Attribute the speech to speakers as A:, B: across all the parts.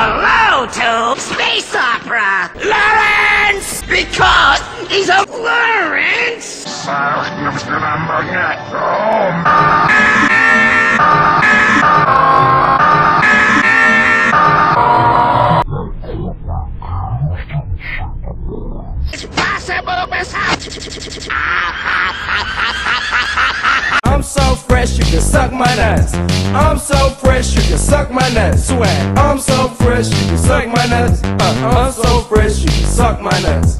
A: hello to space opera, Lawrence, because he's a Lawrence. It's possible, Miss
B: I'm so fresh you can suck my nuts. I'm so fresh you can suck my nuts. Swag. I'm so my nuts. Uh, I'm so fresh you can suck my nuts.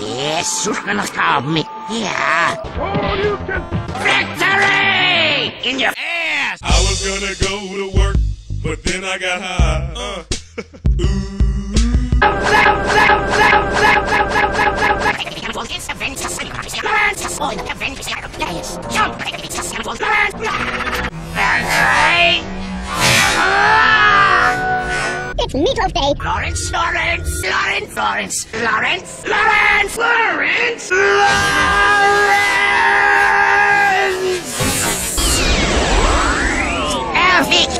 A: Yes, such mir noch Tauben mit. Ja. Victory! In your ass!
C: I was gonna go to work, but then I got high. Uh. Ooh.
D: It's Meatloaf Day.
A: Lawrence, Lawrence, Lawrence, Lawrence, Lawrence, Lawrence, Lawrence, Lawrence!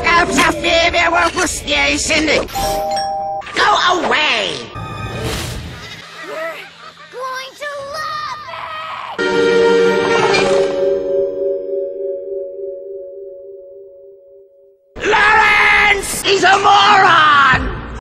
A: Elfsafé, mir war wusste sinnig. Go away! He's a moron!